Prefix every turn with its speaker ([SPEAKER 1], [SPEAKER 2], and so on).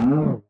[SPEAKER 1] Oh.